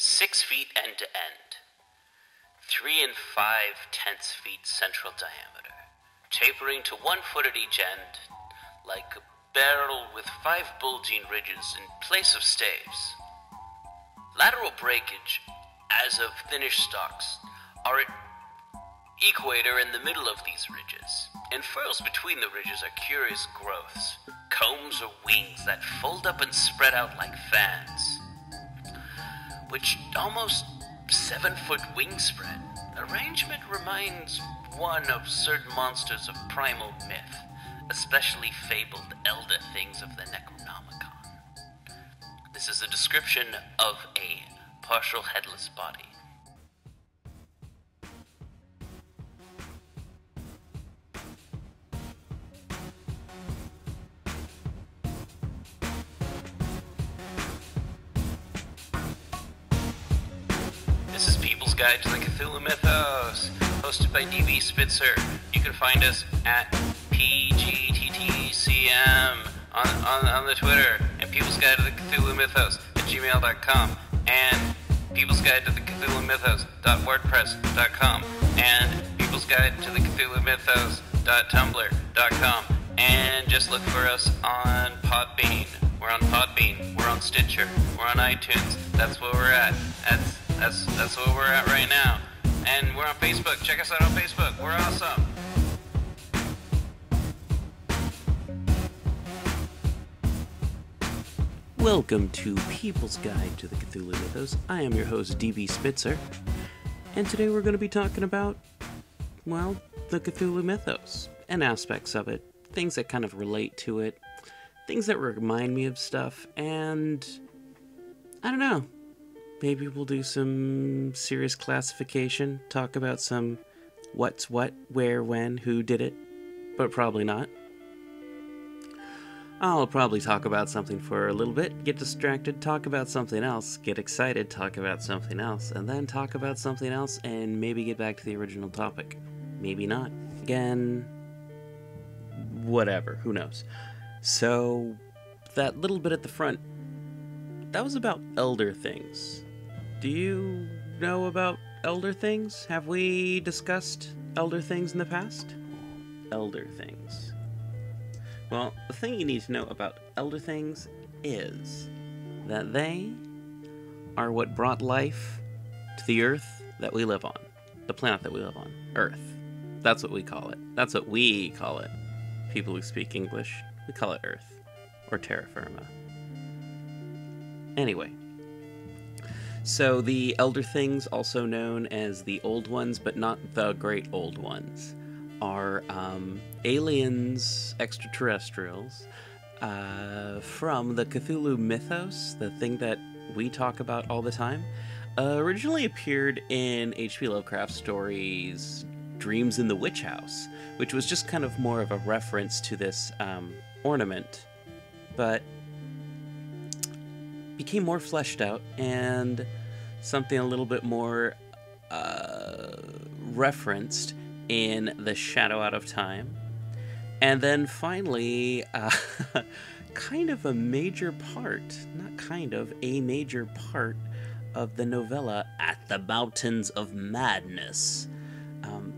six feet end to end, three and five tenths feet central diameter, tapering to one foot at each end, like a barrel with five bulging ridges in place of staves. Lateral breakage, as of finished stalks, are at equator in the middle of these ridges. and furrows between the ridges are curious growths, combs or wings that fold up and spread out like fans, which almost seven foot wingspread. Arrangement reminds one of certain monsters of primal myth, especially fabled elder things of the Necronomicon. This is a description of a partial headless body. Guide to the Cthulhu Mythos, hosted by DB Spitzer. You can find us at PGTTCM on, on, on the Twitter, and People's Guide to the Cthulhu Mythos at gmail.com, and People's Guide to the Cthulhu Mythos.wordpress.com, and People's Guide to the Cthulhu Mythos.tumblr.com, and just look for us on Podbean. We're on Podbean. We're on Stitcher. We're on iTunes. That's where we're at. That's that's that's where we're at right now. And we're on Facebook. Check us out on Facebook. We're awesome. Welcome to People's Guide to the Cthulhu Mythos. I am your host, DB Spitzer, and today we're going to be talking about, well, the Cthulhu Mythos and aspects of it, things that kind of relate to it, things that remind me of stuff, and I don't know. Maybe we'll do some serious classification, talk about some what's what, where, when, who did it, but probably not. I'll probably talk about something for a little bit, get distracted, talk about something else, get excited, talk about something else, and then talk about something else and maybe get back to the original topic. Maybe not. Again, whatever, who knows. So, that little bit at the front, that was about elder things. Do you know about elder things? Have we discussed elder things in the past? Elder things. Well, the thing you need to know about elder things is that they are what brought life to the earth that we live on, the planet that we live on, Earth. That's what we call it. That's what we call it. People who speak English, we call it Earth or terra firma. Anyway, so the elder things, also known as the old ones, but not the great old ones, are um, aliens, extraterrestrials, uh, from the Cthulhu mythos, the thing that we talk about all the time. Uh, originally appeared in H.P. Lovecraft stories Dreams in the Witch House, which was just kind of more of a reference to this um, ornament, but became more fleshed out and something a little bit more uh, referenced in The Shadow Out of Time. And then finally, uh, kind of a major part, not kind of, a major part of the novella At the Mountains of Madness. Um,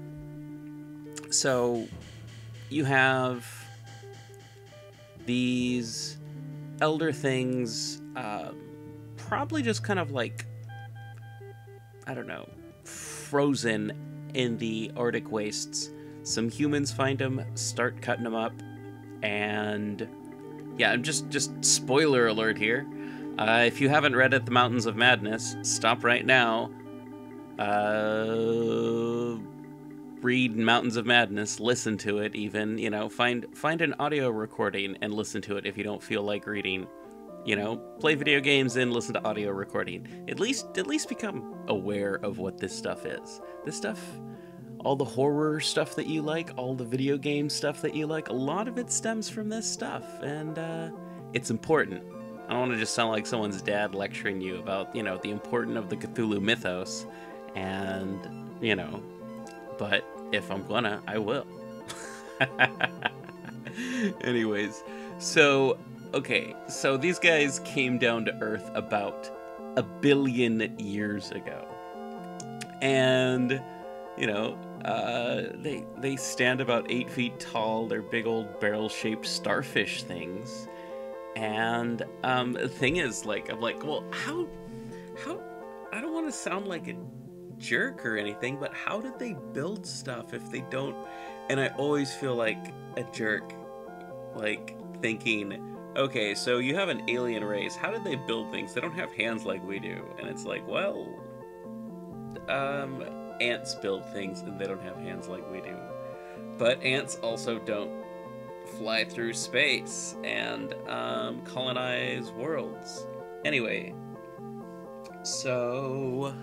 so you have these elder things, uh, probably just kind of like, I don't know, frozen in the Arctic wastes. Some humans find them, start cutting them up, and yeah, I'm just just spoiler alert here. Uh, if you haven't read At the Mountains of Madness, stop right now. Uh, read Mountains of Madness, listen to it. Even you know, find find an audio recording and listen to it if you don't feel like reading. You know, play video games and listen to audio recording. At least at least become aware of what this stuff is. This stuff all the horror stuff that you like, all the video game stuff that you like, a lot of it stems from this stuff, and uh, it's important. I don't want to just sound like someone's dad lecturing you about, you know, the importance of the Cthulhu mythos, and, you know, but if I'm gonna, I will. Anyways, so, okay, so these guys came down to Earth about a billion years ago. And, you know, uh, they they stand about eight feet tall. They're big old barrel-shaped starfish things. And um, the thing is, like, I'm like, well, how, how? I don't want to sound like a jerk or anything, but how did they build stuff if they don't? And I always feel like a jerk, like thinking, okay, so you have an alien race. How did they build things? They don't have hands like we do. And it's like, well, um, ants build things and they don't have hands like we do. But ants also don't fly through space and um, colonize worlds. Anyway, so.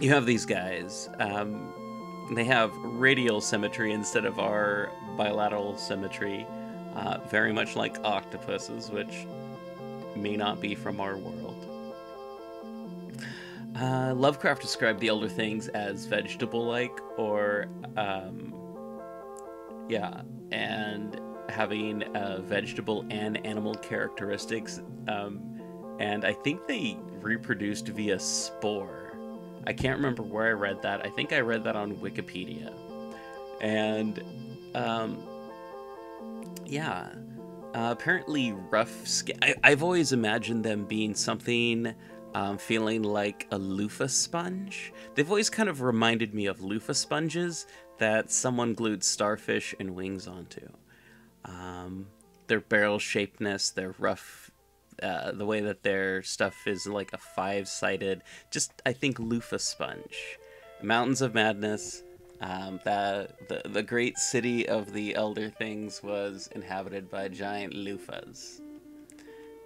You have these guys. Um, they have radial symmetry instead of our bilateral symmetry, uh, very much like octopuses, which may not be from our world. Uh, Lovecraft described the Elder Things as vegetable-like, or um, yeah, and having uh, vegetable and animal characteristics. Um, and I think they reproduced via spore. I can't remember where I read that. I think I read that on Wikipedia. And um, yeah, uh, apparently rough skin. I- I've always imagined them being something um, feeling like a loofah sponge. They've always kind of reminded me of loofah sponges that someone glued starfish and wings onto. Um, their barrel shapedness, their rough, uh, the way that their stuff is like a five sided, just I think loofah sponge. Mountains of Madness. Um, that the the great city of the Elder Things was inhabited by giant loofahs,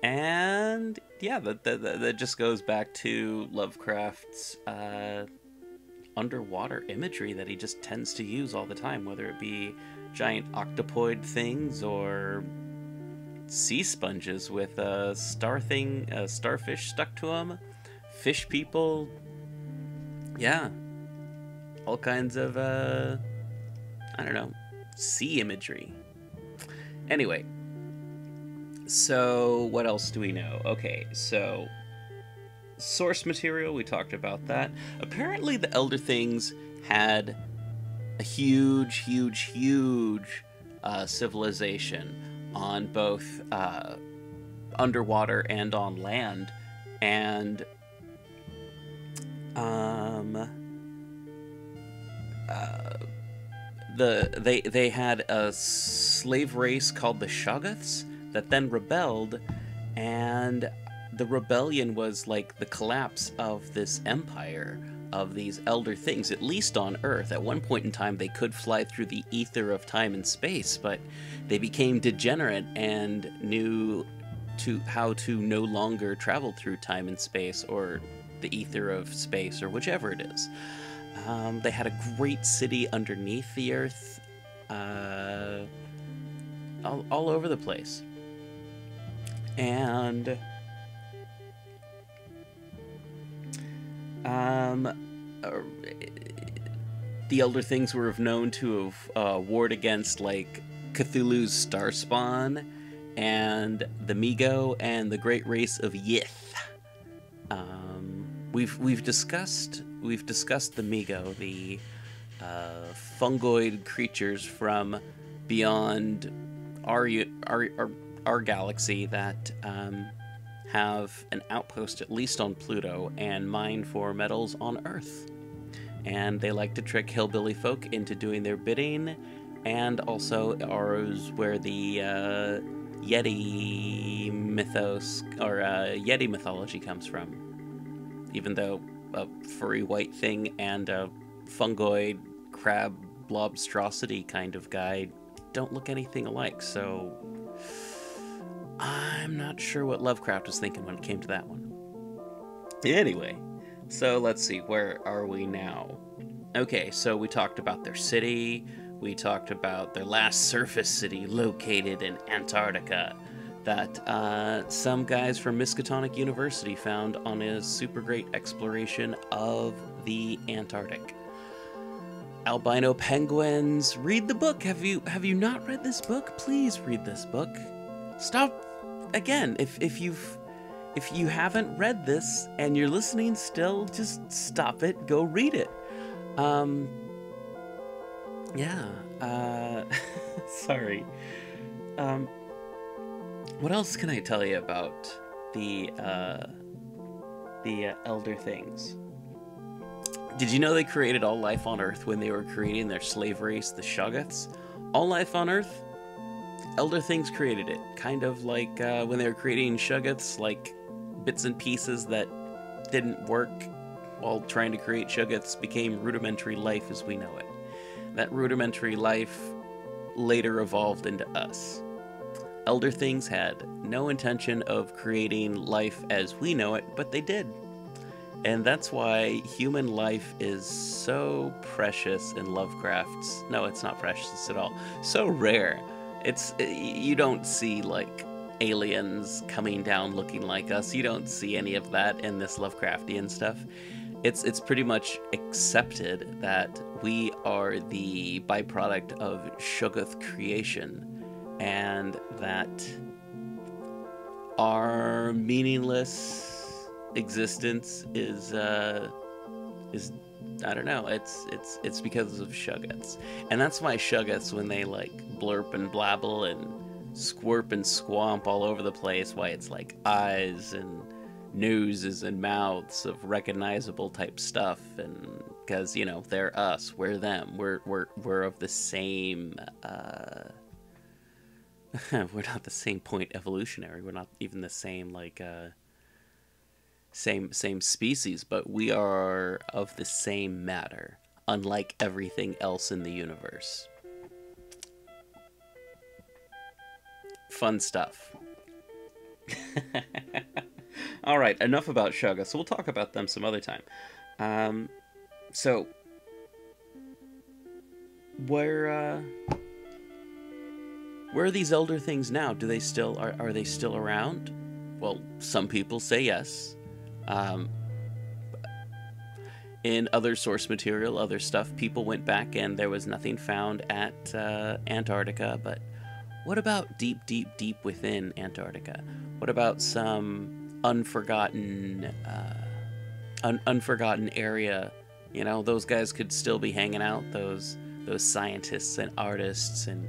and yeah, that that, that, just goes back to Lovecraft's uh, underwater imagery that he just tends to use all the time, whether it be giant octopoid things or sea sponges with a star thing, a starfish stuck to them, fish people. Yeah, all kinds of uh, I don't know, sea imagery. Anyway, so what else do we know? Okay, so source material, we talked about that. Apparently, the Elder Things had a huge, huge, huge uh, civilization on both uh, underwater and on land, and um, uh, the they they had a slave race called the Shoggoths that then rebelled, and the rebellion was like the collapse of this empire of these elder things, at least on Earth. At one point in time, they could fly through the ether of time and space, but they became degenerate and knew to how to no longer travel through time and space or the ether of space or whichever it is. Um, they had a great city underneath the Earth, uh, all, all over the place. And Um, uh, the Elder Things were known to have uh, warred against like Cthulhu's Starspawn and the Mi-Go and the great race of Yith. Um, we've we've discussed we've discussed the Mi-Go, the uh, fungoid creatures from beyond our our our, our galaxy that um, have an outpost at least on Pluto and mine for metals on Earth. And they like to trick hillbilly folk into doing their bidding, and also ours where the uh, Yeti mythos or uh, Yeti mythology comes from. Even though a furry white thing and a fungoid crab blobstrosity kind of guy don't look anything alike, so I'm not sure what Lovecraft was thinking when it came to that one. Anyway, so let's see, where are we now? Okay, so we talked about their city, we talked about their last surface city located in Antarctica that uh, some guys from Miskatonic University found on a super great exploration of the Antarctic. Albino penguins. Read the book. Have you have you not read this book? Please read this book. Stop again, if if you've if you haven't read this and you're listening still, just stop it, go read it. Um, yeah. Uh, sorry. Um, what else can I tell you about the uh, the uh, Elder Things? Did you know they created all life on Earth when they were creating their slave race, the Shoggoths? All life on Earth, Elder Things created it. Kind of like uh, when they were creating Shoggoths, like bits and pieces that didn't work while trying to create Shoggoths became rudimentary life as we know it. That rudimentary life later evolved into us. Elder Things had no intention of creating life as we know it, but they did. And that's why human life is so precious in Lovecraft's. No, it's not precious at all. So rare. It's you don't see like aliens coming down looking like us. You don't see any of that in this Lovecraftian stuff. It's it's pretty much accepted that we are the byproduct of Shoggoth creation and that our meaningless existence is uh, is I don't know. It's it's it's because of Shoggoths, and that's why Shoggoths when they like blurp and blabble and squirp and squamp all over the place, why it's like eyes and noses and mouths of recognizable type stuff, and because you know they're us, we're them, we're we're we're of the same. Uh, we're not the same point evolutionary. We're not even the same like. Uh, same same species, but we are of the same matter, unlike everything else in the universe. Fun stuff. All right, enough about. So we'll talk about them some other time. Um, so where uh, where are these elder things now? Do they still are are they still around? Well, some people say yes. Um, in other source material, other stuff, people went back and there was nothing found at uh, Antarctica. But what about deep, deep, deep within Antarctica? What about some unforgotten, uh, un- unforgotten area? You know, those guys could still be hanging out. Those those scientists and artists, and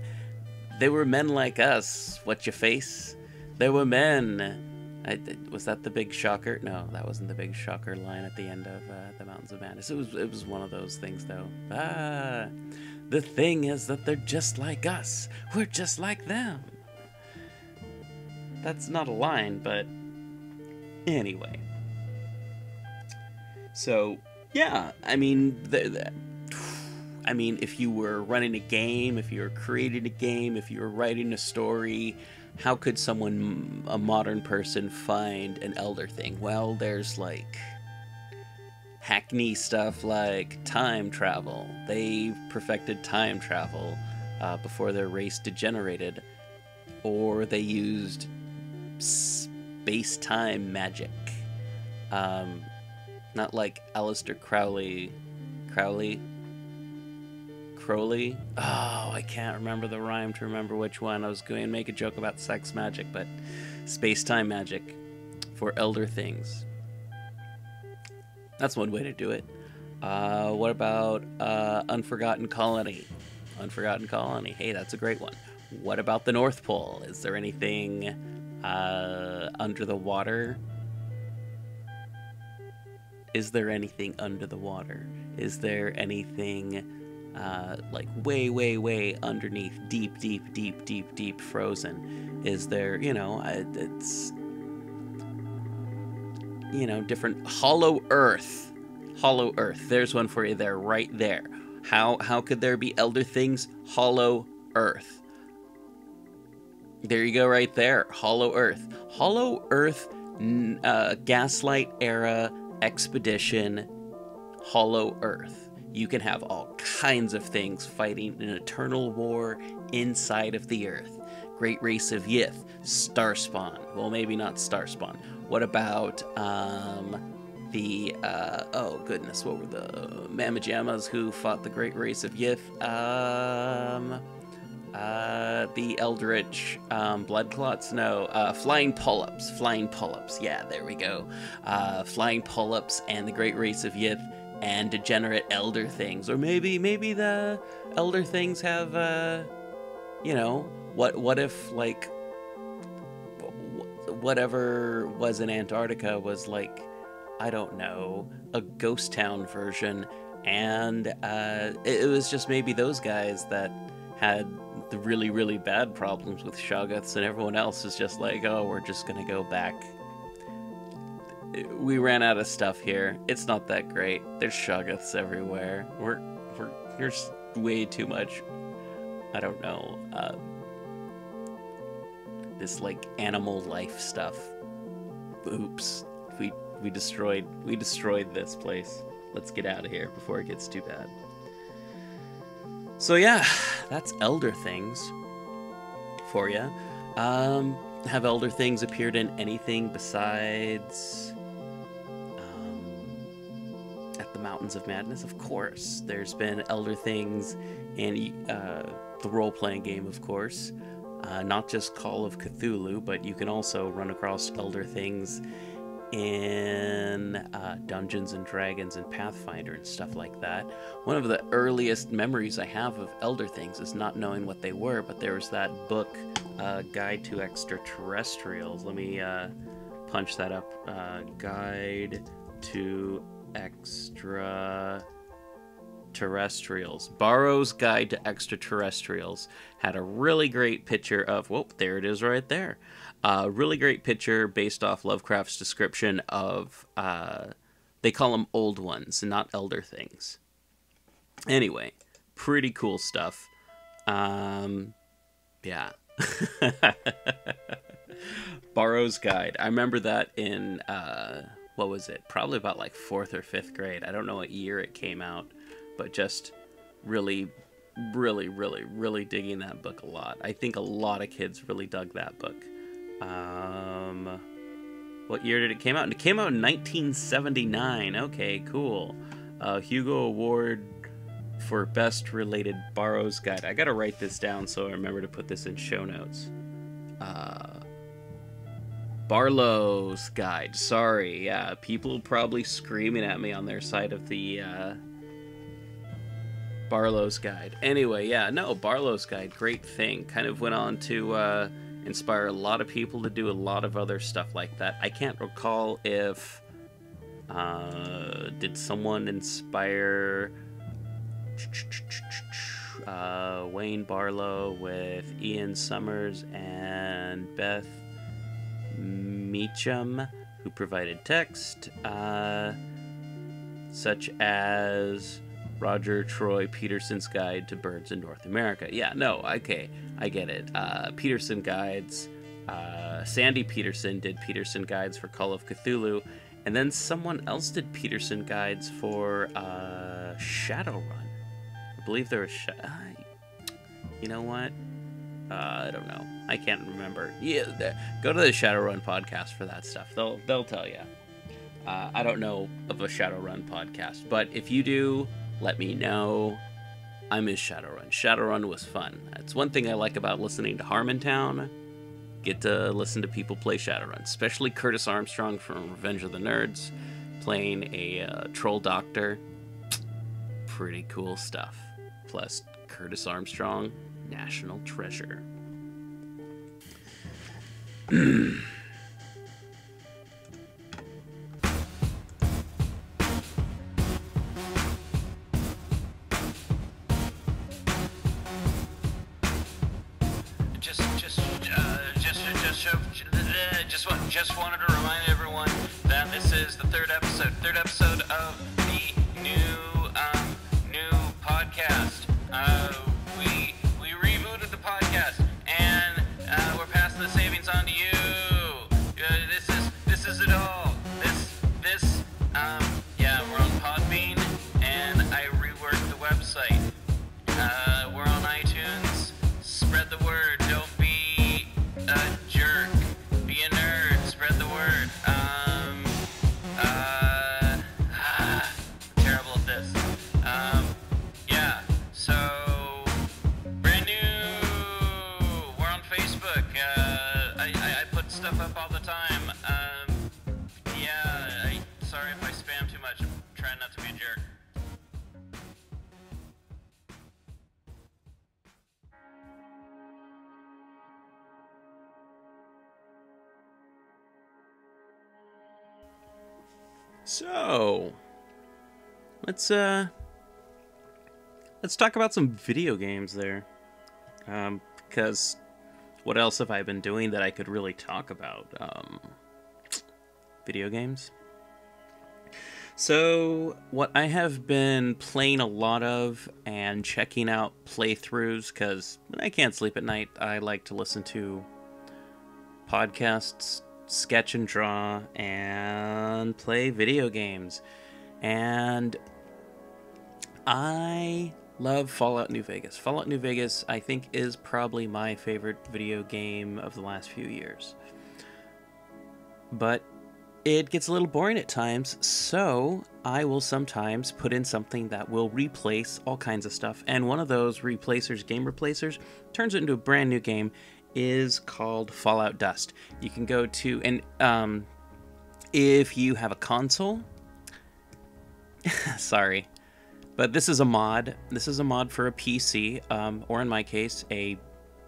they were men like us. What you face? They were men I, was that the big shocker? No, that wasn't the big shocker line at the end of uh, the Mountains of Madness. It was it was one of those things though. Ah, the thing is that they're just like us. We're just like them. That's not a line, but anyway. So yeah, I mean, I mean, if you were running a game, if you were creating a game, if you were writing a story how could someone, a modern person, find an elder thing? Well, there's like hackney stuff like time travel. They perfected time travel uh, before their race degenerated, or they used space time magic. Um, not like Aleister Crowley. Crowley? Crowley. Oh, I can't remember the rhyme to remember which one. I was going to make a joke about sex magic, but space time magic for elder things. That's one way to do it. Uh, what about uh, Unforgotten Colony? Unforgotten Colony. Hey, that's a great one. What about the North Pole? Is there anything uh, under the water? Is there anything under the water? Is there anything uh, like way, way, way underneath, deep, deep, deep, deep, deep frozen? Is there, you know, it's, you know, different hollow earth, hollow earth. There's one for you there, right there. How how could there be elder things? Hollow earth. There you go, right there. Hollow earth. Hollow earth, uh, gaslight era expedition. Hollow earth you can have all kinds of things fighting an eternal war inside of the Earth. Great race of Yith, Starspawn. Well, maybe not Starspawn. What about um, the uh, oh goodness, what were the Mamajamas who fought the Great Race of Yith? Um, Uh, the Eldritch um, blood clots? No, uh, flying polyps. Flying polyps. Yeah, there we go. Uh, flying polyps and the Great Race of Yith and degenerate elder things, or maybe maybe the elder things have, uh, you know, what what if like whatever was in Antarctica was like, I don't know, a ghost town version, and uh, it, it was just maybe those guys that had the really really bad problems with Shoggoths, and everyone else is just like, oh, we're just gonna go back. We ran out of stuff here. It's not that great. There's Shoggoths everywhere. We're we're there's way too much. I don't know. Um, this like animal life stuff. Oops. We we destroyed we destroyed this place. Let's get out of here before it gets too bad. So yeah, that's Elder Things for you. Um, have Elder Things appeared in anything besides um, at the Mountains of Madness? Of course. There's been Elder Things in uh, the role-playing game, of course. Uh, not just Call of Cthulhu, but you can also run across Elder Things in uh, Dungeons and Dragons and Pathfinder and stuff like that. One of the earliest memories I have of Elder Things is not knowing what they were, but there was that book, uh, Guide to Extraterrestrials. Let me uh, punch that up. Uh, Guide to Extra Terrestrials. Barrow's Guide to Extraterrestrials had a really great picture of, whoop, there it is right there. A uh, really great picture based off Lovecraft's description of, uh, they call them old ones, not elder things. Anyway, pretty cool stuff. Um, yeah. Barrow's Guide. I remember that in, uh, what was it? Probably about like fourth or fifth grade. I don't know what year it came out but just really, really, really, really digging that book a lot. I think a lot of kids really dug that book. Um, what year did it came out? It came out in 1979. Okay, cool. Uh, Hugo Award for Best Related Barrow's Guide. I gotta write this down so I remember to put this in show notes. Uh, Barlowe's Guide. Sorry, yeah, people probably screaming at me on their side of the uh, Barlowe's Guide. Anyway, yeah, no, Barlowe's Guide, great thing. Kind of went on to uh, inspire a lot of people to do a lot of other stuff like that. I can't recall if uh, did someone inspire uh, Wayne Barlowe with Ian Summers and Beth Meacham, who provided text, uh, such as Roger Troy Peterson's Guide to Birds in North America. Yeah, no, okay, I get it. Uh, Peterson Guides. Uh, Sandy Petersen did Peterson Guides for Call of Cthulhu, and then someone else did Peterson Guides for uh, Shadowrun. I believe there was. Sh- uh, you know what? Uh, I don't know. I can't remember. Yeah, go to the Shadowrun podcast for that stuff. They'll they'll tell you. Uh, I don't know of a Shadowrun podcast, but if you do, let me know. I miss Shadowrun. Shadowrun was fun. That's one thing I like about listening to Harmontown. Get to listen to people play Shadowrun, especially Curtis Armstrong from Revenge of the Nerds, playing a uh, troll doctor. Pretty cool stuff. Plus, Curtis Armstrong, national treasure. just wanted to remind everyone that this is the third episode, third episode of let's uh, let's talk about some video games there, um, because what else have I been doing that I could really talk about? Um, video games. So, what I have been playing a lot of and checking out playthroughs, because when I can't sleep at night, I like to listen to podcasts, sketch and draw, and play video games. And I love Fallout New Vegas. Fallout New Vegas, I think, is probably my favorite video game of the last few years. But it gets a little boring at times, so I will sometimes put in something that will replace all kinds of stuff. And one of those replacers, game replacers, turns it into a brand new game, is called Fallout Dust. You can go to, and um, if you have a console, sorry, but this is a mod. This is a mod for a PC, um, or in my case, a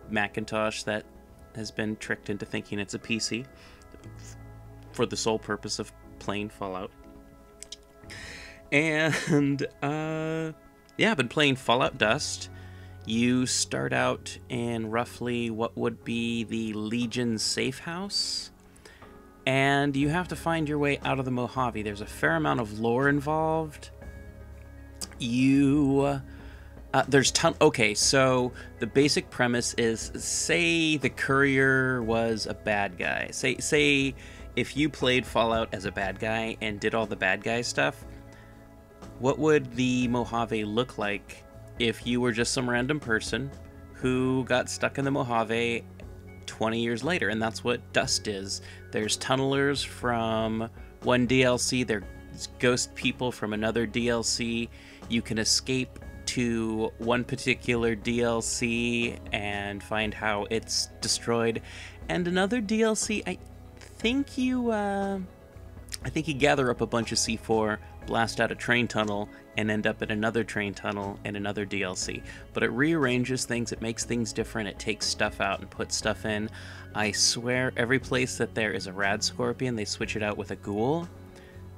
Macintosh that has been tricked into thinking it's a PC for the sole purpose of playing Fallout. And uh, yeah, I've been playing Fallout Dust. You start out in roughly what would be the Legion safe house, and you have to find your way out of the Mojave. There's a fair amount of lore involved. You. Uh, there's ton. Okay, so the basic premise is: say the courier was a bad guy. Say, say if you played Fallout as a bad guy and did all the bad guy stuff, what would the Mojave look like if you were just some random person who got stuck in the Mojave 20 years later? And that's what Dust is. There's tunnelers from one DLC, there's ghost people from another DLC. You can escape to one particular DLC and find how it's destroyed. And another DLC, I think you uh, I think you gather up a bunch of C4, blast out a train tunnel, and end up in another train tunnel and another DLC. But it rearranges things, it makes things different, it takes stuff out and puts stuff in. I swear every place that there is a rad scorpion, they switch it out with a ghoul.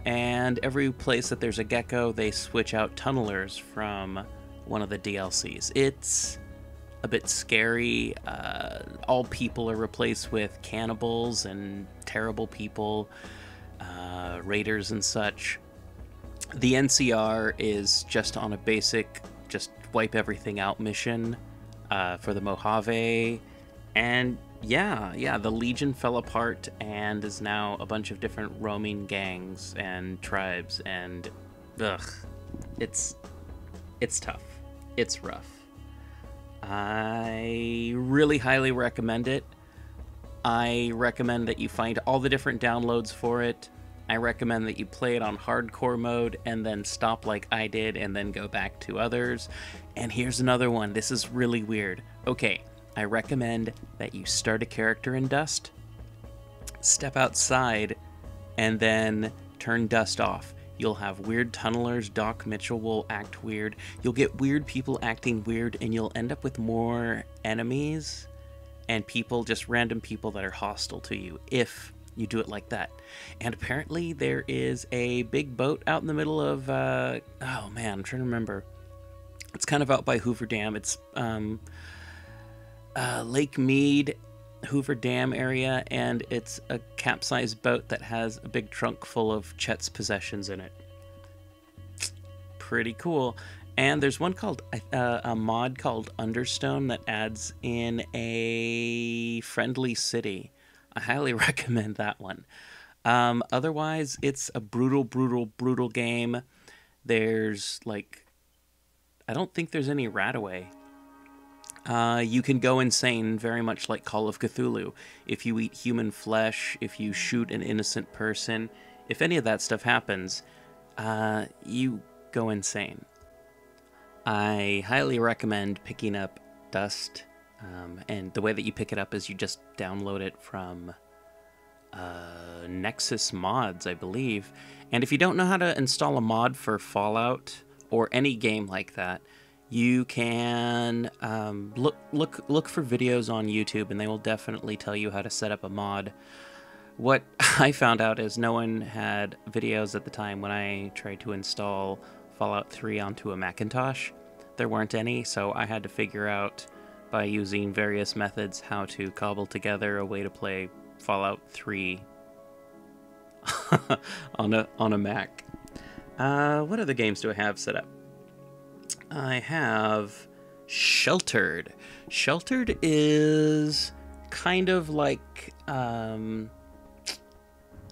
And every place that there's a gecko, they switch out tunnelers from one of the DLCs. It's a bit scary. Uh, all people are replaced with cannibals and terrible people, uh, raiders and such. The NCR is just on a basic, just wipe everything out mission uh, for the Mojave. And yeah, yeah, the Legion fell apart and is now a bunch of different roaming gangs and tribes. And ugh, it's it's tough. It's rough. I really highly recommend it. I recommend that you find all the different downloads for it. I recommend that you play it on hardcore mode and then stop like I did and then go back to others. And here's another one. This is really weird. Okay, I recommend that you start a character in Dust, step outside, and then turn Dust off. You'll have weird tunnelers. Doc Mitchell will act weird. You'll get weird people acting weird, and you'll end up with more enemies and people, just random people that are hostile to you if you do it like that. And apparently, there is a big boat out in the middle of. Uh, oh man, I'm trying to remember. It's kind of out by Hoover Dam. It's um, uh, Lake Mead Hoover Dam area, and it's a capsized boat that has a big trunk full of Chet's possessions in it. Pretty cool. And there's one called uh, a mod called Understone that adds in a friendly city. I highly recommend that one. Um, otherwise, it's a brutal, brutal, brutal game. There's like, I don't think there's any RadAway uh, you can go insane, very much like Call of Cthulhu. If you eat human flesh, if you shoot an innocent person, if any of that stuff happens, uh, you go insane. I highly recommend picking up Dust, um, and the way that you pick it up is you just download it from uh, Nexus Mods, I believe. And if you don't know how to install a mod for Fallout or any game like that, you can um, look look look for videos on YouTube, and they will definitely tell you how to set up a mod. What I found out is no one had videos at the time when I tried to install Fallout 3 onto a Macintosh. There weren't any, so I had to figure out by using various methods how to cobble together a way to play Fallout 3 on a on a Mac. Uh, what other games do I have set up? I have Sheltered. Sheltered is kind of like um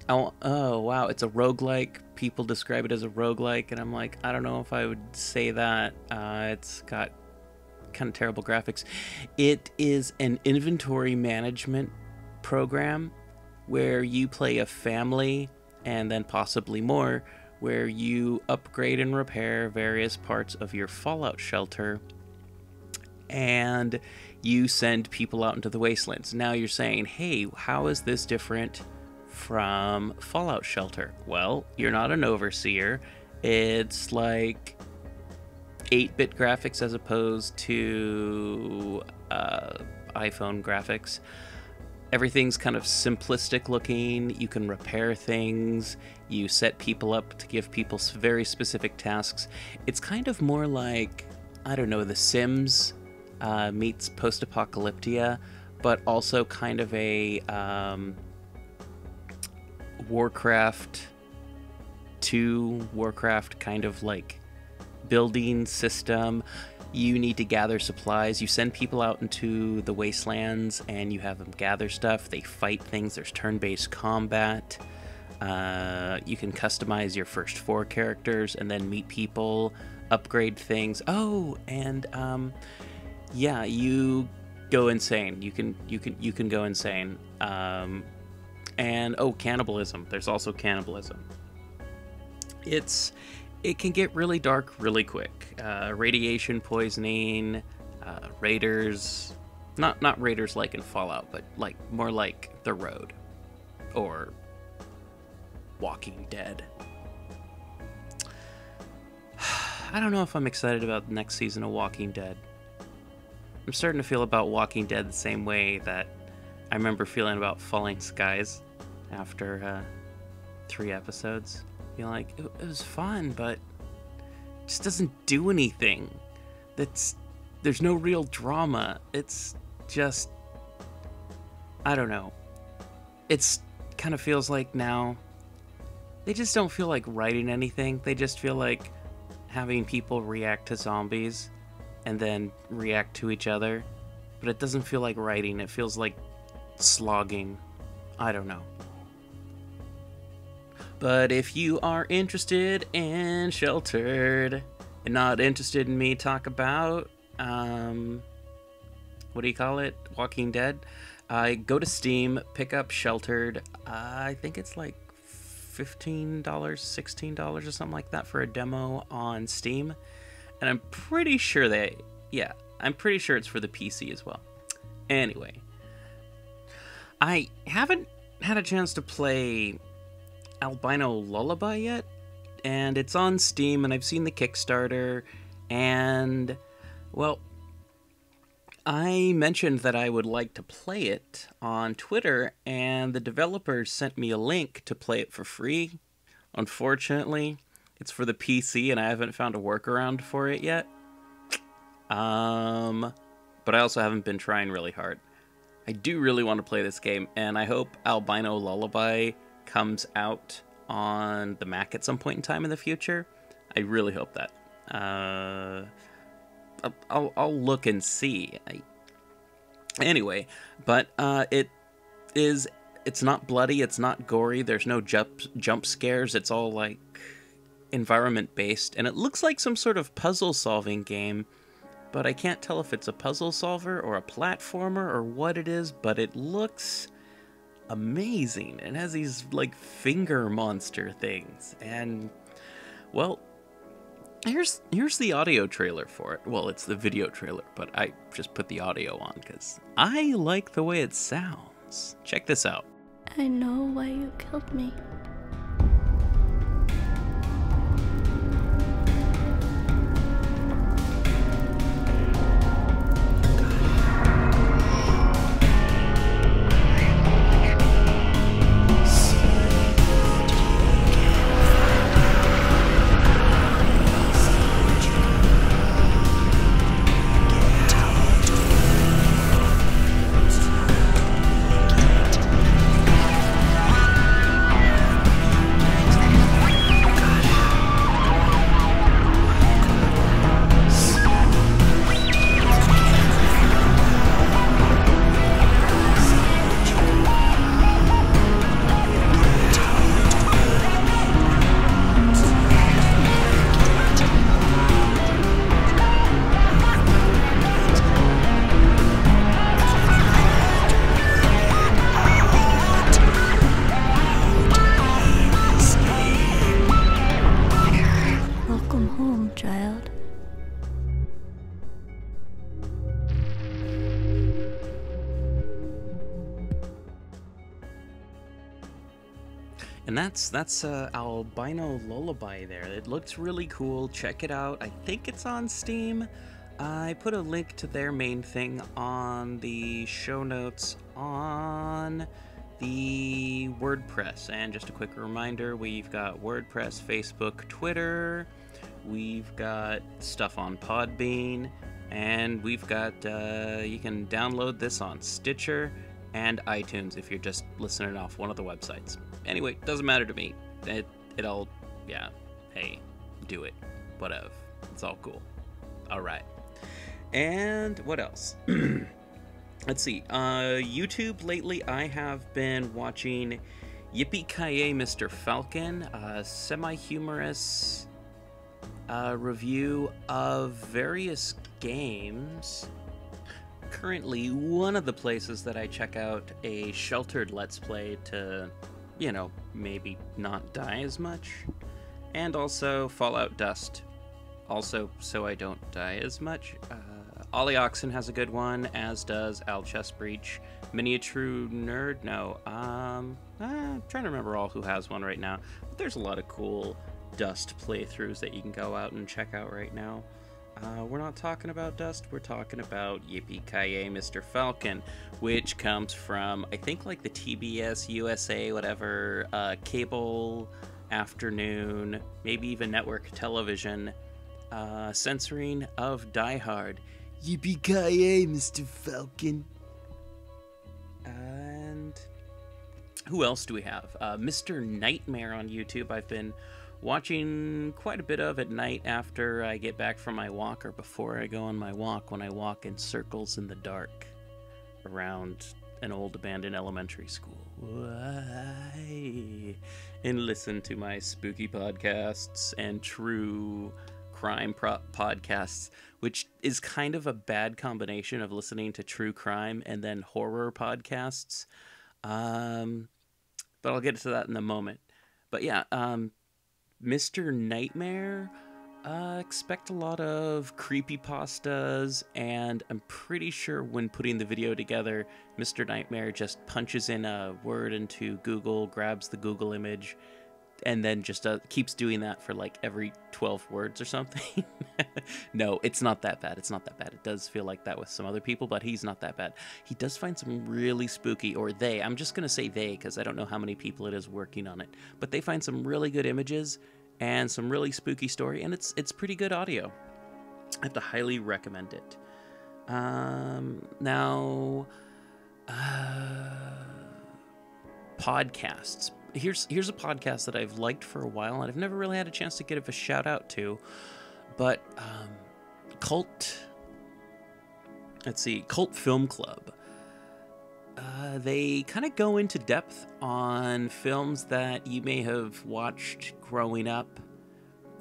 oh, oh wow, it's a roguelike. People describe it as a roguelike and I'm like, I don't know if I would say that. Uh, it's got kind of terrible graphics. It is an inventory management program where you play a family and then possibly more where you upgrade and repair various parts of your fallout shelter and you send people out into the wastelands. Now you're saying, hey, how is this different from Fallout Shelter? Well, you're not an overseer. It's like 8 bit graphics as opposed to uh, iPhone graphics everything's kind of simplistic looking. You can repair things. You set people up to give people very specific tasks. It's kind of more like, I don't know, The Sims uh, meets Post Apocalyptia, but also kind of a um, Warcraft 2, Warcraft kind of like building system you need to gather supplies. You send people out into the wastelands and you have them gather stuff. They fight things. There's turn based combat. Uh, you can customize your first four characters and then meet people, upgrade things. Oh, and um, yeah, you go insane. You can you can you can go insane. Um, and oh, cannibalism. There's also cannibalism. It's it can get really dark really quick. Uh, radiation poisoning, uh, raiders, not not raiders like in Fallout, but like more like The Road or Walking Dead. I don't know if I'm excited about the next season of Walking Dead. I'm starting to feel about Walking Dead the same way that I remember feeling about Falling Skies after uh, three episodes You know, like, it, it was fun, but it just doesn't do anything. That's there's no real drama. It's just I don't know. It's kind of feels like now they just don't feel like writing anything. They just feel like having people react to zombies and then react to each other. But it doesn't feel like writing. It feels like slogging. I don't know. But if you are interested in Sheltered and not interested in me talk about um, what do you call it? Walking Dead. Uh, go to Steam, pick up Sheltered. Uh, I think it's like $15, $16 or something like that for a demo on Steam. And I'm pretty sure they, yeah, I'm pretty sure it's for the PC as well. Anyway, I haven't had a chance to play Albino Lullaby yet, and it's on Steam, and I've seen the Kickstarter, and well, I mentioned that I would like to play it on Twitter, and the developers sent me a link to play it for free. Unfortunately, it's for the PC, and I haven't found a workaround for it yet. Um, but I also haven't been trying really hard. I do really want to play this game, and I hope Albino Lullaby comes out on the Mac at some point in time in the future. I really hope that. Uh, I'll, I'll look and see. I, anyway, but uh, it is. It's not bloody. It's not gory. There's no jump jump scares. It's all like environment based, and it looks like some sort of puzzle solving game. But I can't tell if it's a puzzle solver or a platformer or what it is. But it looks amazing. It has these like finger monster things, and well, here's here's the audio trailer for it. Well, it's the video trailer, but I just put the audio on because I like the way it sounds. Check this out. I know why you killed me. That's that's uh, albino lullaby there. It looks really cool. Check it out. I think it's on Steam. I put a link to their main thing on the show notes on the WordPress. And just a quick reminder, we've got WordPress, Facebook, Twitter. We've got stuff on Podbean, and we've got uh, you can download this on Stitcher and iTunes if you're just listening off one of the websites. Anyway, doesn't matter to me. It it all yeah. Hey, do it. Whatever. It's all cool. All right. And what else? Let's see. Uh, YouTube lately, I have been watching Yippee Ki Mr. Falcon, a semi humorous uh, review of various games. Currently, one of the places that I check out a sheltered Let's Play to, you know, maybe not die as much. And also Fallout Dust, also so I don't die as much. Uh, has a good one, as does Al Chess Breach. Miniature Nerd, no. Um, I'm trying to remember all who has one right now. But there's a lot of cool Dust playthroughs that you can go out and check out right now. Uh, we're not talking about Dust, we're talking about Yippee Ki Mr. Falcon, which comes from, I think, like the TBS, USA, whatever, uh, cable afternoon, maybe even network television uh, censoring of Die Hard. Yippee Ki Mr. Falcon. And who else do we have? Uh, Mr. Nightmare on YouTube. I've been watching quite a bit of at night after I get back from my walk or before I go on my walk when I walk in circles in the dark around an old abandoned elementary school. Why? And listen to my spooky podcasts and true crime pro- podcasts, which is kind of a bad combination of listening to true crime and then horror podcasts. Um, but I'll get to that in a moment. But yeah, um, Mr. Nightmare. Uh, expect a lot of creepy pastas, and I'm pretty sure when putting the video together, Mr. Nightmare just punches in a word into Google, grabs the Google image, and then just uh, keeps doing that for like every 12 words or something. no, it's not that bad. It's not that bad. It does feel like that with some other people, but he's not that bad. He does find some really spooky, or they, I'm just going to say they because I don't know how many people it is working on it, but they find some really good images and some really spooky story, and it's it's pretty good audio. I have to highly recommend it. Um, now, uh, podcasts. Here's here's a podcast that I've liked for a while, and I've never really had a chance to give a shout out to, but um, Cult. Let's see, Cult Film Club. Uh, they kind of go into depth on films that you may have watched growing up.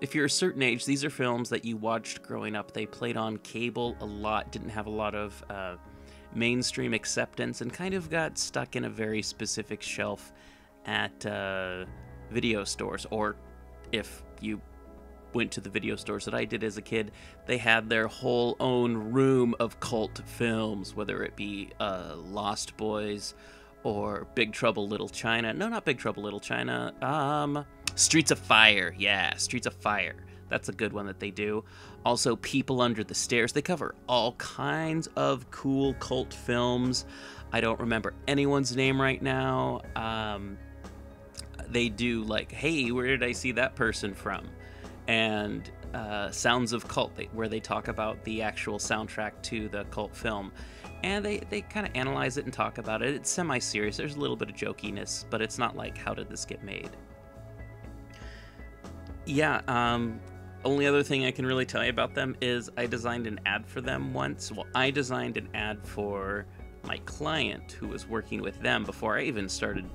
If you're a certain age, these are films that you watched growing up. They played on cable a lot, didn't have a lot of uh, mainstream acceptance, and kind of got stuck in a very specific shelf at uh, video stores. Or if you went to the video stores that I did as a kid, they had their whole own room of cult films, whether it be uh, Lost Boys or Big Trouble Little China. No, not Big Trouble Little China. Um, Streets of Fire. Yeah, Streets of Fire. That's a good one that they do. Also, People Under the Stairs. They cover all kinds of cool cult films. I don't remember anyone's name right now. Um, they do like, hey, where did I see that person from? And uh, Sounds of Cult, where they talk about the actual soundtrack to the cult film. And they, they kind of analyze it and talk about it. It's semi serious. There's a little bit of jokiness, but it's not like, how did this get made? Yeah, um, only other thing I can really tell you about them is I designed an ad for them once. Well, I designed an ad for my client who was working with them before I even started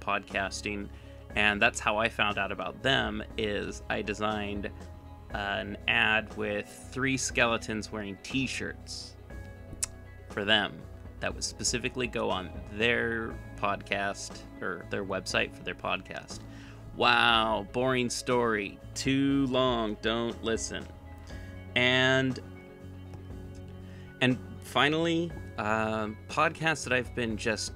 podcasting and that's how I found out about them is I designed an ad with three skeletons wearing t-shirts for them that would specifically go on their podcast or their website for their podcast. Wow, boring story. Too long. Don't listen. And and finally, um, podcasts that I've been just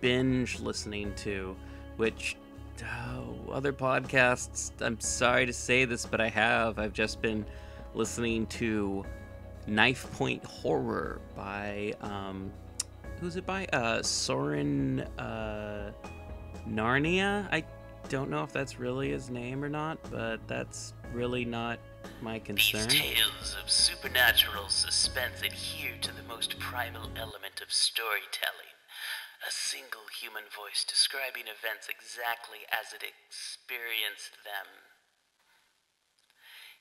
binge listening to, which oh, other podcasts. I'm sorry to say this, but I have. I've just been listening to Knifepoint Horror by um, who's it by? Uh, Soren uh, Narnia. I don't know if that's really his name or not, but that's really not my concern. These tales of supernatural suspense adhere to the most primal element of storytelling a single human voice describing events exactly as it experienced them.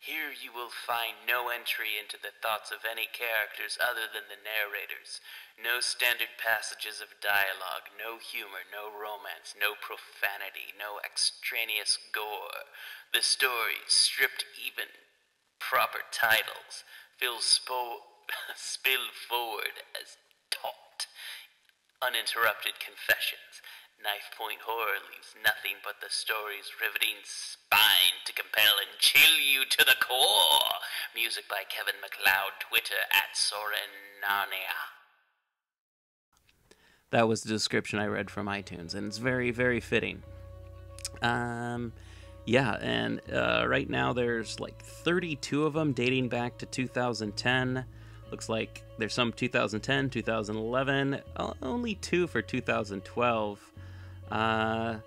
Here you will find no entry into the thoughts of any characters other than the narrators, no standard passages of dialogue, no humor, no romance, no profanity, no extraneous gore. The story, stripped even proper titles, will spo- spill forward as uninterrupted confessions. Knifepoint Horror leaves nothing but the story's riveting spine to compel and chill you to the core. Music by Kevin MacLeod, Twitter at Soren. That was the description I read from iTunes, and it's very, very fitting. Um, yeah, and uh, right now there's like 32 of them dating back to 2010. Looks like there's some 2010, 2011, only two for 2012. Uh,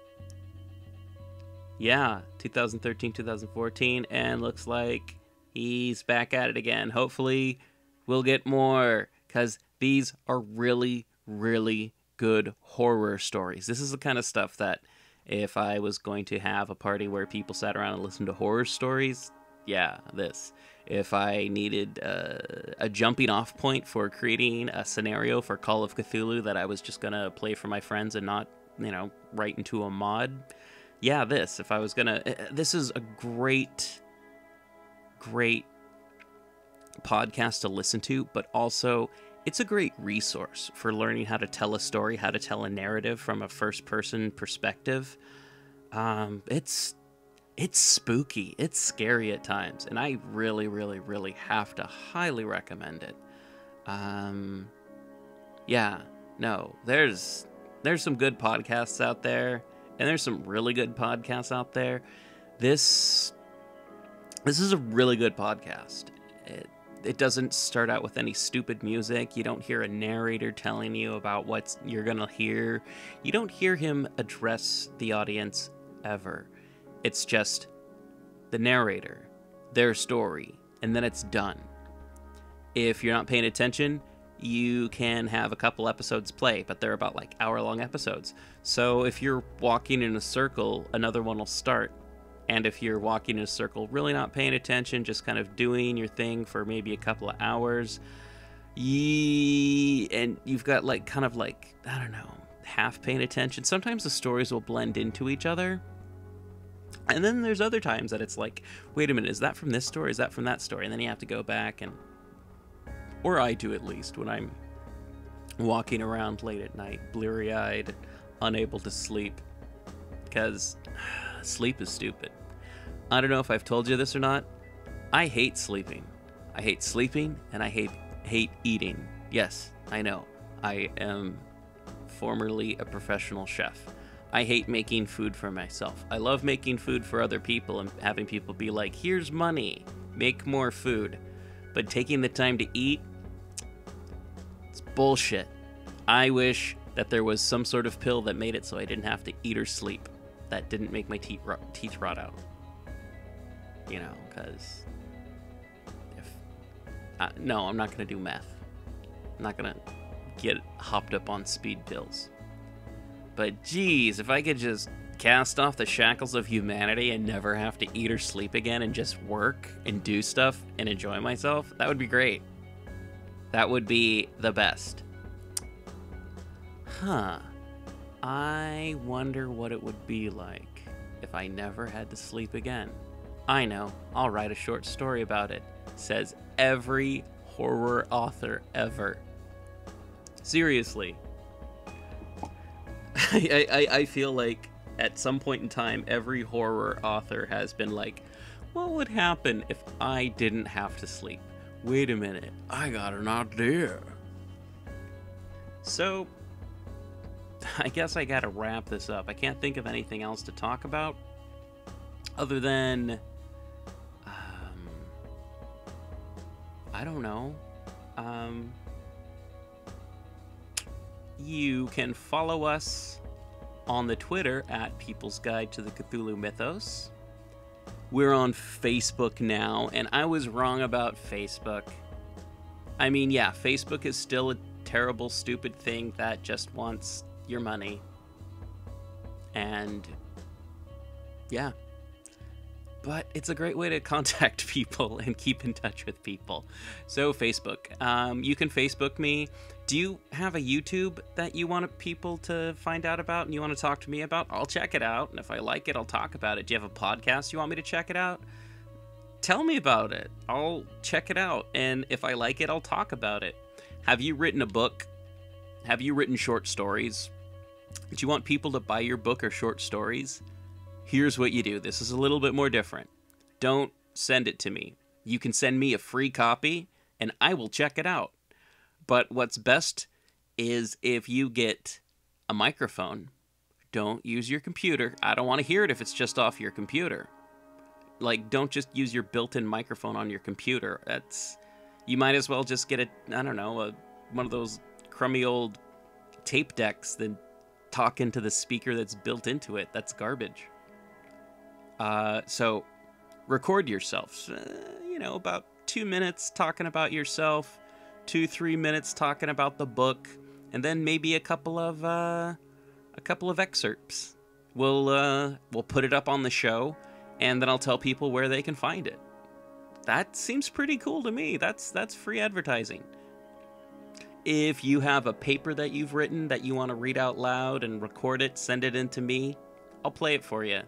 yeah, 2013, 2014, and looks like he's back at it again. Hopefully, we'll get more because these are really, really good horror stories. This is the kind of stuff that if I was going to have a party where people sat around and listened to horror stories, yeah, this if I needed uh, a jumping off point for creating a scenario for Call of Cthulhu that I was just going to play for my friends and not, you know, write into a mod, yeah, this. If I was going to. Uh, this is a great, great podcast to listen to, but also it's a great resource for learning how to tell a story, how to tell a narrative from a first person perspective. Um, it's it's spooky, it's scary at times, and I really, really, really have to highly recommend it. Um, yeah, no, there's there's some good podcasts out there, and there's some really good podcasts out there. This this is a really good podcast. It it doesn't start out with any stupid music. You don't hear a narrator telling you about what you're gonna hear. You don't hear him address the audience ever. It's just the narrator, their story, and then it's done. If you're not paying attention, you can have a couple episodes play, but they're about like hour long episodes. So if you're walking in a circle, another one will start. And if you're walking in a circle, really not paying attention, just kind of doing your thing for maybe a couple of hours, ye and you've got like kind of like, I don't know, half paying attention. Sometimes the stories will blend into each other and then there's other times that it's like, wait a minute, is that from this story? Is that from that story? And then you have to go back and, or I do at least when I'm walking around late at night, bleary eyed, unable to sleep, because sleep is stupid. I don't know if I've told you this or not. I hate sleeping. I hate sleeping and I hate hate eating. Yes, I know. I am formerly a professional chef. I hate making food for myself. I love making food for other people and having people be like, here's money, make more food. But taking the time to eat, it's bullshit. I wish that there was some sort of pill that made it so I didn't have to eat or sleep. That didn't make my teeth rot, teeth rot out. You know, because if. Uh, no, I'm not going to do meth. I'm not going to get hopped up on speed pills. But geez, if I could just cast off the shackles of humanity and never have to eat or sleep again and just work and do stuff and enjoy myself, that would be great. That would be the best. Huh. I wonder what it would be like if I never had to sleep again. I know, I'll write a short story about it, says every horror author ever. Seriously. I, I, I feel like at some point in time, every horror author has been like, what would happen if I didn't have to sleep? Wait a minute, I got an idea. So, I guess I gotta wrap this up. I can't think of anything else to talk about other than. Um, I don't know. Um, you can follow us on the Twitter at People's Guide to the Cthulhu Mythos. We're on Facebook now, and I was wrong about Facebook. I mean, yeah, Facebook is still a terrible, stupid thing that just wants your money. And yeah. But it's a great way to contact people and keep in touch with people. So, Facebook. Um, you can Facebook me. Do you have a YouTube that you want people to find out about and you want to talk to me about? I'll check it out. And if I like it, I'll talk about it. Do you have a podcast you want me to check it out? Tell me about it. I'll check it out. And if I like it, I'll talk about it. Have you written a book? Have you written short stories? Do you want people to buy your book or short stories? Here's what you do. This is a little bit more different. Don't send it to me. You can send me a free copy and I will check it out. But what's best is if you get a microphone. Don't use your computer. I don't want to hear it if it's just off your computer. Like, don't just use your built-in microphone on your computer. That's you might as well just get a I don't know a, one of those crummy old tape decks than talk into the speaker that's built into it. That's garbage. Uh, so record yourself. Uh, you know, about two minutes talking about yourself, two three minutes talking about the book, and then maybe a couple of uh, a couple of excerpts. We'll uh, we'll put it up on the show, and then I'll tell people where they can find it. That seems pretty cool to me. That's that's free advertising. If you have a paper that you've written that you want to read out loud and record it, send it in to me. I'll play it for you.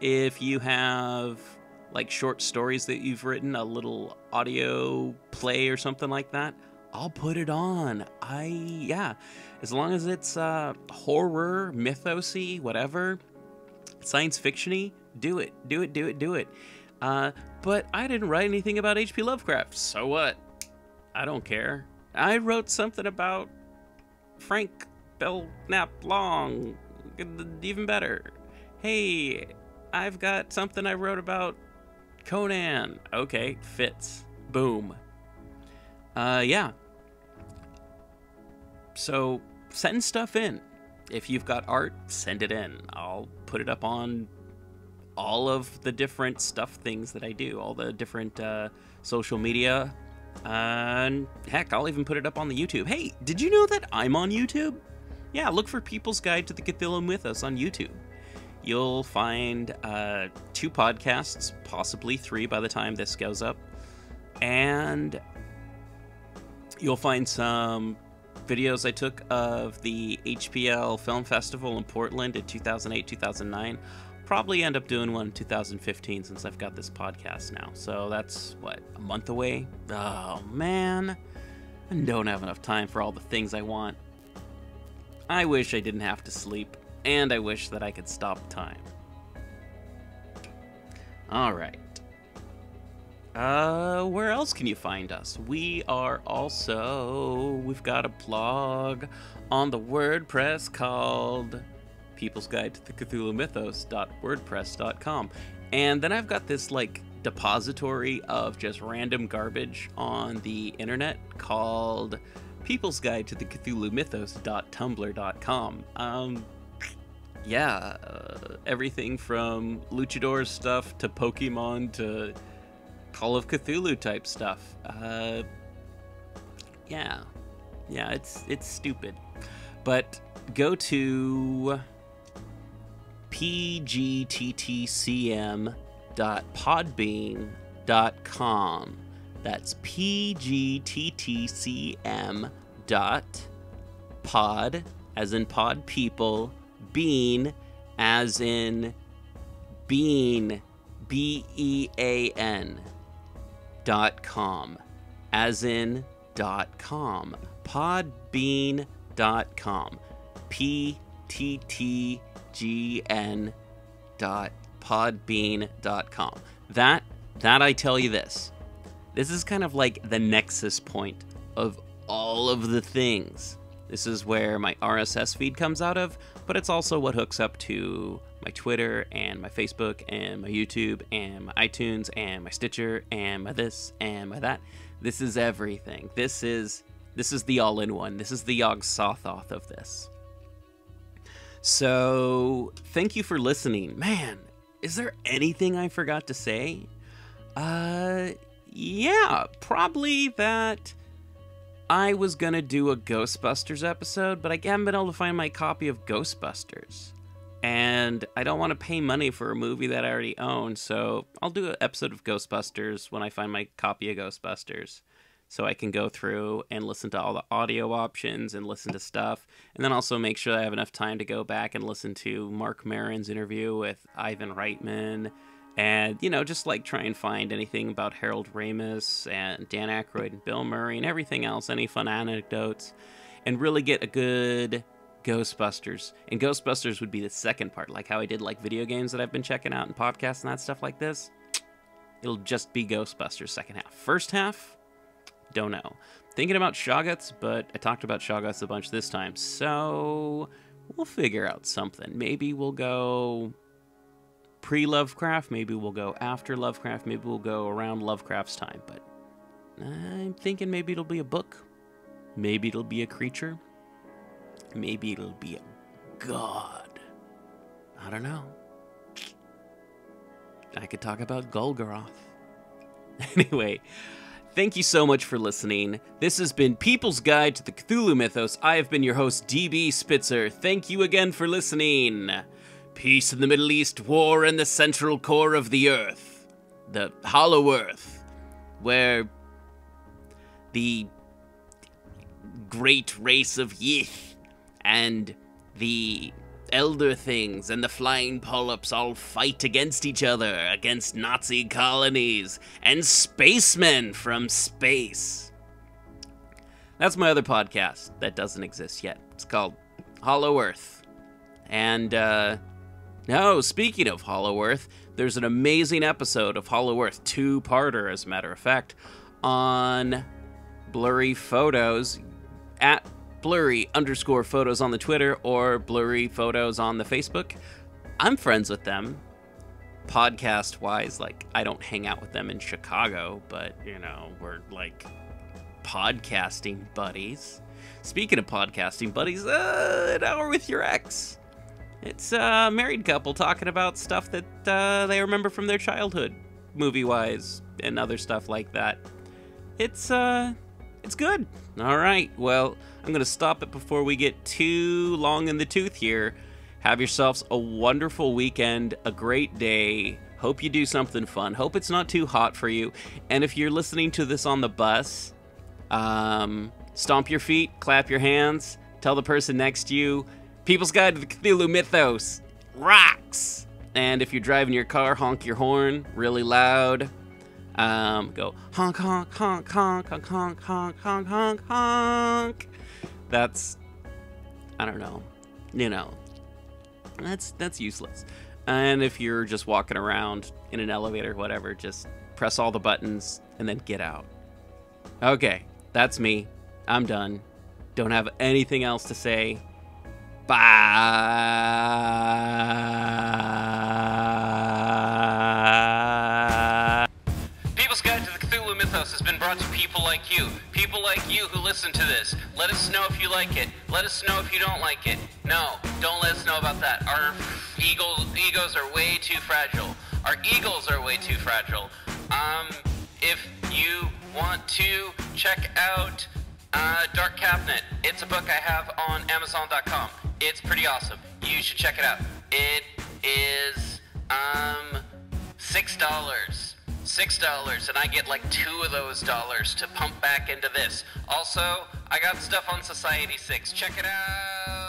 If you have like short stories that you've written, a little audio play or something like that, I'll put it on. I yeah, as long as it's uh, horror, mythosy, whatever, science fictiony, do it, do it, do it, do it. Uh, but I didn't write anything about H.P. Lovecraft, so what? I don't care. I wrote something about Frank Belknap Long, even better. Hey, I've got something I wrote about Conan. Okay, fits. Boom. Uh, yeah. So send stuff in. If you've got art, send it in. I'll put it up on all of the different stuff things that I do, all the different uh, social media. And heck, I'll even put it up on the YouTube. Hey, did you know that I'm on YouTube? Yeah, look for People's Guide to the Cthulhu Mythos on YouTube. You'll find uh, two podcasts, possibly three by the time this goes up. And you'll find some videos I took of the HPL Film Festival in Portland in 2008 2009. Probably end up doing one in 2015 since I've got this podcast now. So that's what, a month away? Oh man. I don't have enough time for all the things I want. I wish I didn't have to sleep, and I wish that I could stop time. Alright. Uh, where else can you find us? We are also we've got a blog on the WordPress called People's Guide to the Cthulhu Mythos.wordpress.com. And then I've got this like depository of just random garbage on the internet called People's Guide to the Cthulhu Mythos.tumblr.com. Um, yeah, uh, everything from luchador stuff to Pokemon to Call of Cthulhu type stuff. Uh, yeah, yeah, it's it's stupid, but go to pgttcm.podbean.com. That's pgttcm dot pod as in pod people bean as in bean b e a n dot com as in dot com podbean dot com p t t g n dot podbean dot com. That that i tell you this this is kind of like the nexus point of all of the things this is where my rss feed comes out of but it's also what hooks up to my Twitter and my Facebook and my YouTube and my iTunes and my Stitcher and my this and my that. This is everything. This is this is the all-in-one. This is the Yog Sothoth of this. So thank you for listening. Man, is there anything I forgot to say? Uh yeah, probably that I was gonna do a Ghostbusters episode, but I haven't been able to find my copy of Ghostbusters. And I don't want to pay money for a movie that I already own, so I'll do an episode of Ghostbusters when I find my copy of Ghostbusters. So I can go through and listen to all the audio options and listen to stuff. And then also make sure I have enough time to go back and listen to Marc Maron's interview with Ivan Reitman and you know just like try and find anything about Harold Ramis and Dan Aykroyd and Bill Murray and everything else, any fun anecdotes, and really get a good Ghostbusters. And Ghostbusters would be the second part, like how I did like video games that I've been checking out and podcasts and that stuff like this. It'll just be Ghostbusters second half. First half, don't know. Thinking about Shoggoths, but I talked about Shoggoths a bunch this time, so we'll figure out something. Maybe we'll go pre Lovecraft, maybe we'll go after Lovecraft, maybe we'll go around Lovecraft's time, but I'm thinking maybe it'll be a book, maybe it'll be a creature, maybe it'll be a god. I don't know. I could talk about Golgoroth. Anyway, thank you so much for listening. This has been People's Guide to the Cthulhu Mythos. I have been your host, DB Spitzer. Thank you again for listening. Peace in the Middle East, war in the central core of the Earth, the Hollow Earth, where the great race of Yith and the Elder Things and the Flying Polyps all fight against each other, against Nazi colonies and spacemen from space. That's my other podcast that doesn't exist yet. It's called Hollow Earth. And, uh, no, speaking of Hollow Earth, there's an amazing episode of Hollow Earth, two parter, as a matter of fact, on blurry photos at blurry underscore photos on the Twitter or blurry photos on the Facebook. I'm friends with them. Podcast wise, like, I don't hang out with them in Chicago, but, you know, we're like podcasting buddies. Speaking of podcasting buddies, uh, an hour with your ex. It's a married couple talking about stuff that uh, they remember from their childhood, movie wise, and other stuff like that. It's, uh, it's good. All right, well, I'm going to stop it before we get too long in the tooth here. Have yourselves a wonderful weekend, a great day. Hope you do something fun. Hope it's not too hot for you. And if you're listening to this on the bus, um, stomp your feet, clap your hands, tell the person next to you, People's Guide to the Cthulhu Mythos rocks. And if you're driving your car, honk your horn really loud. Um, go honk, honk, honk, honk, honk, honk, honk, honk, honk, honk. That's, I don't know, you know, that's that's useless. And if you're just walking around in an elevator, whatever, just press all the buttons and then get out. Okay, that's me. I'm done. Don't have anything else to say. Bye. People's Guide to the Cthulhu Mythos has been brought to people like you. People like you who listen to this. Let us know if you like it. Let us know if you don't like it. No, don't let us know about that. Our eagle, egos are way too fragile. Our eagles are way too fragile. Um, if you want to check out uh, Dark Cabinet, it's a book I have on Amazon.com. It's pretty awesome. You should check it out. It is um six dollars. Six dollars, and I get like two of those dollars to pump back into this. Also, I got stuff on Society 6. Check it out.